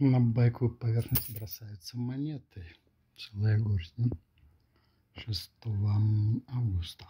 На байковую поверхность бросаются монеты. Целая горсть, да? 6 августа.